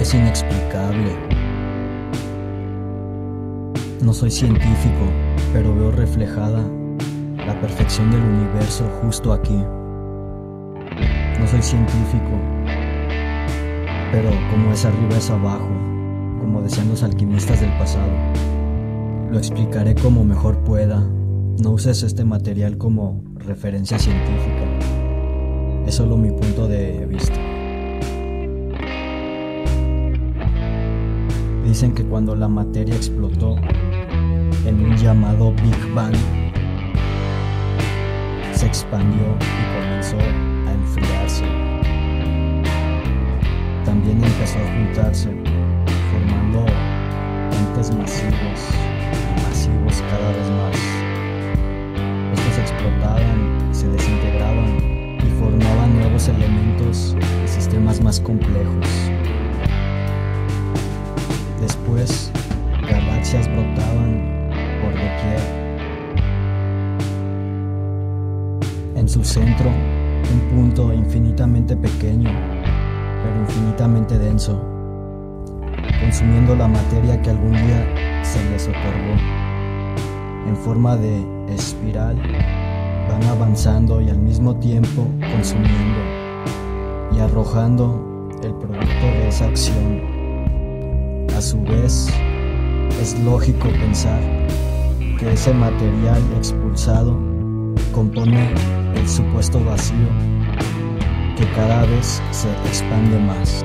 Es inexplicable. No soy científico, pero veo reflejada la perfección del universo justo aquí. No soy científico, pero como es arriba es abajo, como decían los alquimistas del pasado. Lo explicaré como mejor pueda. No uses este material como referencia científica. Es solo mi punto de vista. Dicen que cuando la materia explotó en un llamado Big Bang, se expandió y comenzó a enfriarse. También empezó a juntarse, formando entes masivos y masivos cada vez más. Estos explotaban, se desintegraban y formaban nuevos elementos y sistemas más complejos. Después, galaxias brotaban por doquier. En su centro, un punto infinitamente pequeño, pero infinitamente denso, consumiendo la materia que algún día se les otorgó. En forma de espiral, van avanzando y al mismo tiempo consumiendo y arrojando el producto de esa acción a su vez, es lógico pensar que ese material expulsado compone el supuesto vacío que cada vez se expande más.